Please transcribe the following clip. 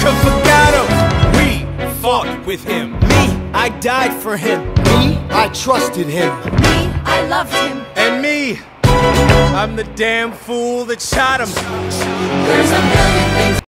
America forgot him. We fought with him. Me, I died for him. Me, I trusted him. Me, I loved him. And me, I'm the damn fool that shot him.